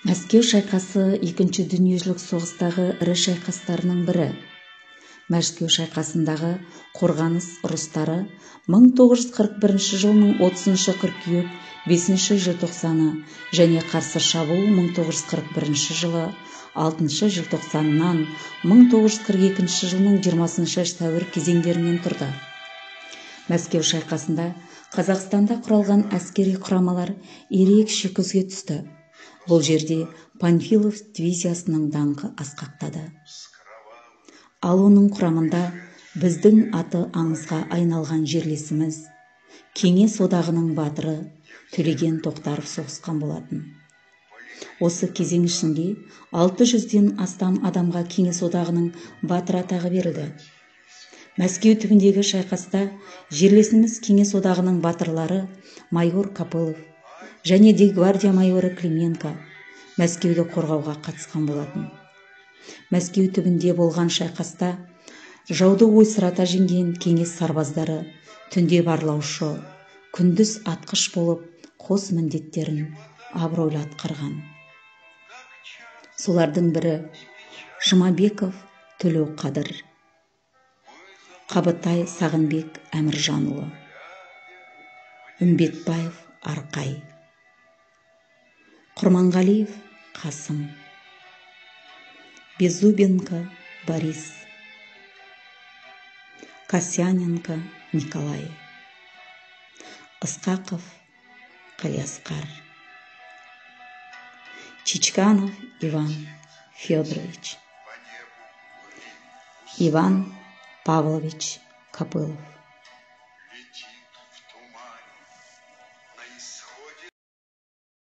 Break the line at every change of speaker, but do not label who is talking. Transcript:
мәскеу шайқасы екінші дүниежүзілік соғыстағы ірі шайқастарының бірі. Мәскеу шайқасындағы қорғаныс ұрыстары 1941 жылының 30 қыркүйек 5 желтоқсаны және қарсы шабуыл 1941 жылы 6 желтоқсаннан 1942 жылының 20 сәуір кезеңдерінен тұрды. Мәскеу шайқасында қазақстанда құралған әскери құрамалар ерекше көзге түсті. Бұл жерде панфилов дивизиясының даңқы асқақтады. Ал оның құрамында біздің аты аңызға айналған жерлесіміз кеңес одағының батыры төлеген тоқтаров соғысқан болатын. Осы кезең ішінде алты жүзден астам адамға кеңес одағының батыр атағы берілді. Мәскеу түбіндегі шайқаста жерлесіміз кеңес одағының батырлары майор копылов және де гвардия майоры клименко мәскеуді қорғауға қатысқан болатын. Мәскеу түбінде болған шайқаста жауды ойсырата жеңген кеңес сарбаздары түнде барлаушы күндіз атқыш болып қос міндеттерін абыройлы атқарған. Солардың бірі жұмабеков төлеуқадыр қабытай сағынбек әміржанұлы үмбетбаев арқай. құрманғалиев қасым. Безубенко борис. Касяненко николай. Ысқақов қалиасқар. Чичканов иван федорович. Иван павлович копылов.